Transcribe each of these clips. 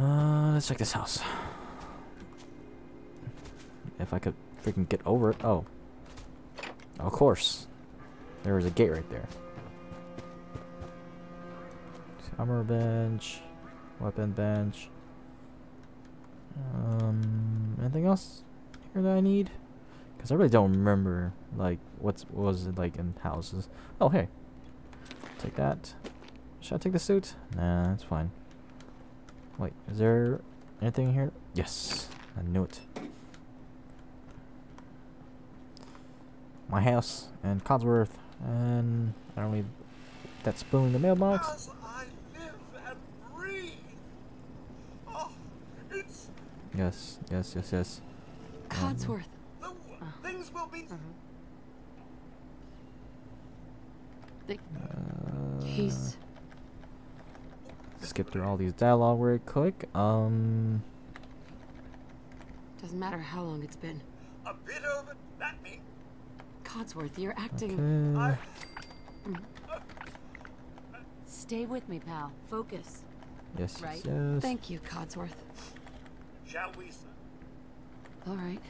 Uh, let's check this house. If I could freaking get over it. Oh. Of course. There was a gate right there. Armor bench. Weapon bench. Um, anything else here that I need? Because I really don't remember, like, what's, what was it like in houses. Oh, hey. Take that. Should I take the suit? Nah, it's fine. Wait, is there anything here? Yes, I knew it. My house and Codsworth, and I don't need that spoon in the mailbox. As I live and breathe. Oh, it's Yes, yes, yes, yes. Codsworth. the things will be. The, Uh, he's. Skip through all these dialogue very quick. Um, Doesn't matter how long it's been. A bit over that me. Codsworth, you're acting. okay. Stay with me, pal. Focus. Yes, Right? yes, yes. Thank you, Codsworth. Shall we, sir? All right.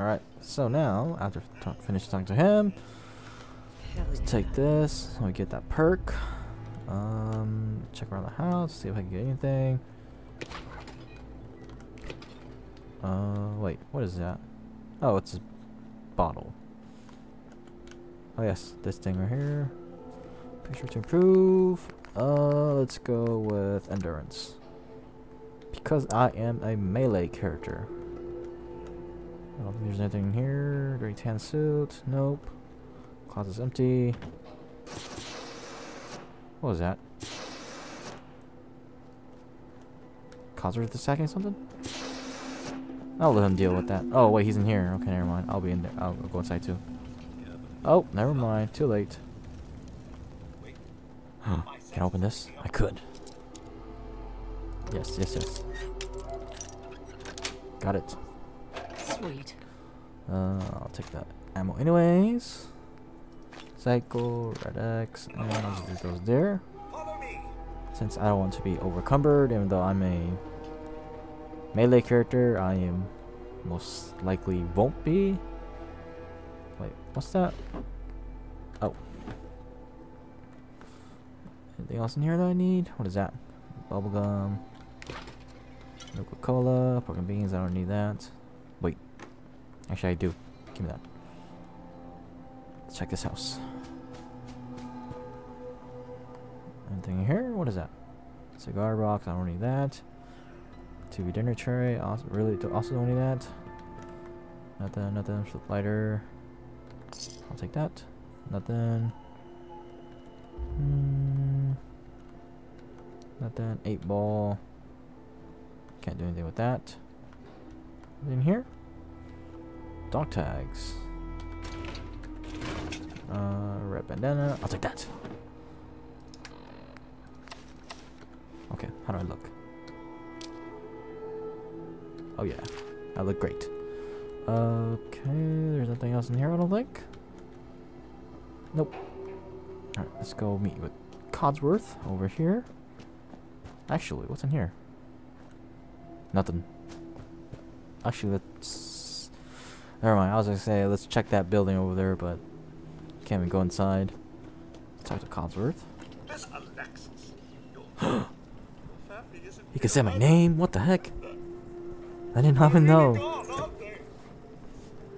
All right. so now, after finish talking to him, let's take this. So we get that perk. Um, check around the house, see if I can get anything. Uh, wait, what is that? Oh, it's a bottle. Oh yes, this thing right here. Picture to improve. Uh, let's go with endurance. Because I am a melee character. I don't think there's anything here. Dirty tan suit. Nope. Closet's empty. What was that? Codsworth attacking something? I'll let him deal with that. Oh, wait, he's in here. Okay, never mind. I'll be in there. I'll go inside too. Oh, never mind. Too late. Can I open this? I could. Yes, yes, yes. Got it. Sweet. Uh, I'll take that ammo anyways. Psycho, Red X, and I'll just leave those there. Since I don't want to be overcumbered, even though I'm a melee character, I am most likely won't be. Wait, what's that? Oh. Anything else in here that I need? What is that? Bubblegum. Coca-Cola, pork and beans, I don't need that. Wait. Actually, I do. Give me that. Let's check this house. Anything here? What is that? Cigar box, I don't need that. TV dinner tray, also really also don't need that. Nothing, nothing, lighter. I'll take that. Nothing. Hmm. Nothing. Eight ball. Can't do anything with that. In here? Dog tags. Bandana. I'll take that. Okay, how do I look? Oh yeah, I look great. Okay, there's nothing else in here, I don't think. Nope. Alright, let's go meet with Codsworth over here. Actually, what's in here? Nothing. Actually, let's... Never mind, I was gonna say, let's check that building over there, but... Can't even go inside. Let's talk to Codsworth. Miss Alexis. Your family isn't He can say my name? What the heck? I didn't even know. gone.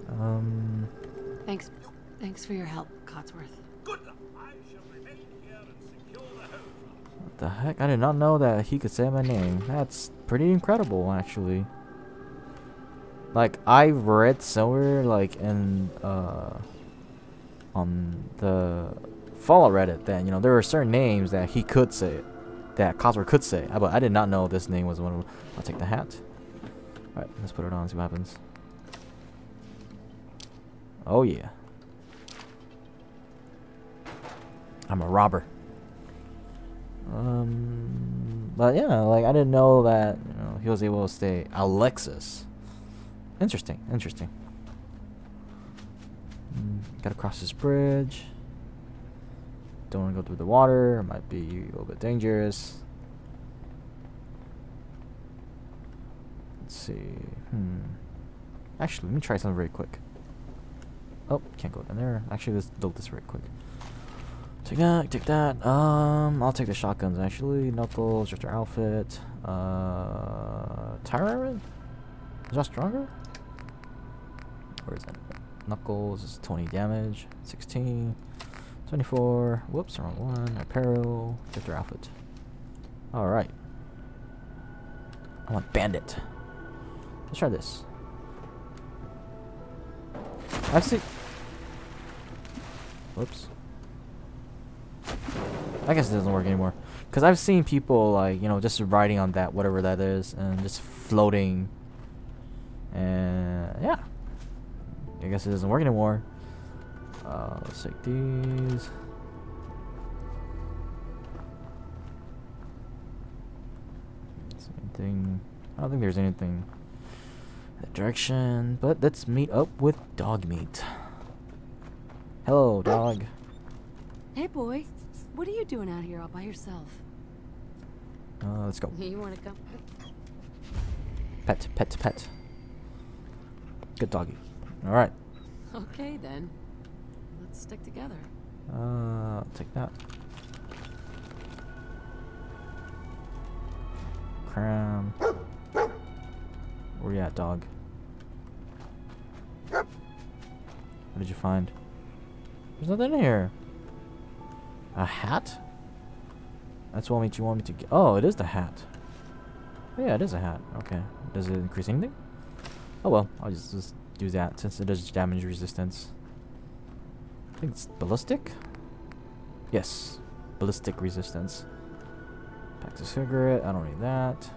Um... Thanks. Thanks for your help, Codsworth. Good. I shall remain here and secure the home. What the heck? I did not know that he could say my name. That's pretty incredible, actually. Like, I read somewhere, like, in, uh, on the Fallout Reddit that, you know, there were certain names that he could say, that Codsworth could say. But I did not know this name was one of them. I'll take the hat. Alright, let's put it on see what happens. Oh, yeah. I'm a robber. Um, but yeah, like I didn't know that you know he was able to stay Alexis. Interesting, interesting. Gotta cross this bridge. Don't want to go through the water. It might be a little bit dangerous. Let's see. Hmm. Actually, let me try something very quick. Oh, can't go down there. Actually, let's build this very quick. Take that, take that. Um, I'll take the shotguns, actually. Knuckles, just outfit. Uh, tire iron? Is that stronger? Where is that? Knuckles is 20 damage. 16. 24. Whoops, wrong one. Apparel. Drifter outfit. Alright. I want Bandit. Let's try this. I've seen. Whoops. I guess it doesn't work anymore. Because I've seen people, like, you know, just riding on that, whatever that is, and just floating. And, yeah. I guess it doesn't work anymore. Uh, let's take these. Anything? I don't think there's anything that direction. But let's meet up with Dogmeat. Hello, dog. Hey, boy. What are you doing out here all by yourself? Uh, let's go. You want to come? Pet, pet, pet. Good doggy. All right. Okay, then. Let's stick together. Uh, I'll take that. Cram. Where you at, dog? What did you find? There's nothing in here. A hat? That's what you want me to get. Oh, it is the hat. Oh, yeah, it is a hat. Okay. Does it increase anything? Oh well, I'll just, just use that since it does damage resistance. I think it's ballistic? Yes. Ballistic resistance. Pack the cigarette. I don't need that.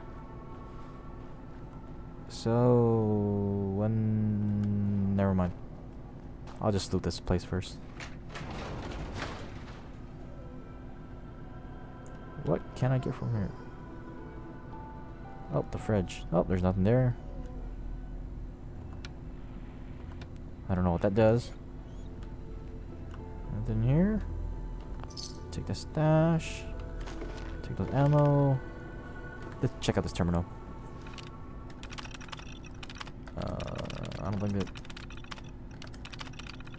So when never mind. I'll just loot this place first. What can I get from here? Oh, the fridge. Oh, there's nothing there. I don't know what that does. Nothing here. Take the stash. Take those ammo. Let's check out this terminal. Uh, I don't think that.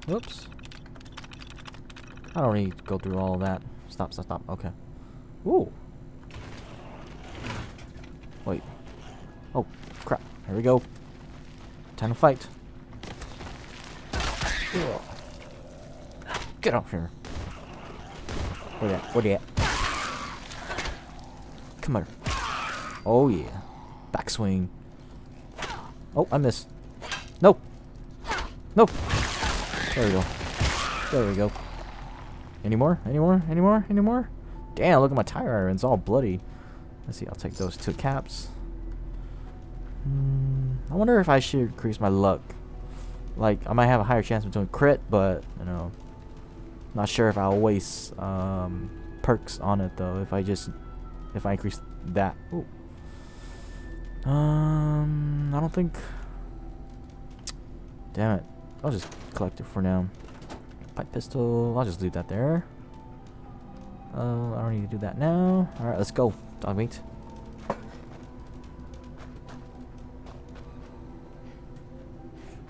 Whoops. I don't need to go through all of that. Stop, stop, stop. Okay. Ooh. Wait. Oh, crap. Here we go. Time to fight. Ugh. Get up here. Where you at? Where you at? Come on. Oh yeah. Backswing. Oh, I missed. Nope. Nope. There we go. There we go. Any more? Any more? Any more? Any more? Damn, look at my tire iron. It's all bloody. Let's see, I'll take those two caps. Hmm, I wonder if I should increase my luck. Like, I might have a higher chance of doing crit, but, you know, not sure if I'll waste um, perks on it, though, if I just, if I increase that. Ooh. Um, I don't think, damn it. I'll just collect it for now. Pipe pistol, I'll just leave that there. Uh, I don't need to do that now. Alright, let's go. Dogmeat.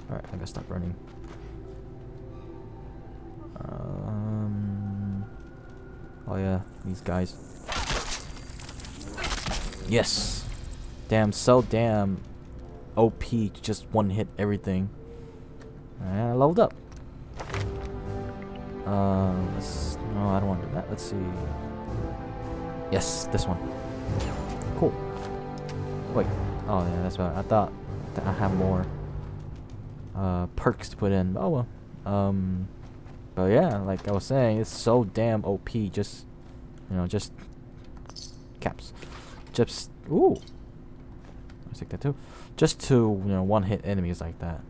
Alright, I gotta stop running. Um. Oh yeah, these guys. Yes. Damn, so damn OP. Just one hit everything. And I leveled up. Uh, let's, no, I don't want to do that. Let's see. Yes, this one. Cool. Wait. Oh yeah, that's about. I thought that I have more uh, perks to put in. Oh well. Um, but yeah, like I was saying, it's so damn OP. Just you know, just caps. Just ooh. I take that too. Just to you know, one hit enemies like that.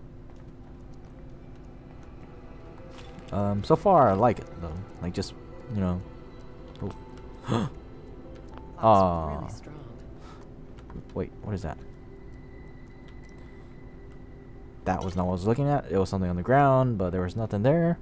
Um, so far I like it though. Like just you know. Oh. That's really. Wait, what is that? That was not what I was looking at. It was something on the ground, but there was nothing there.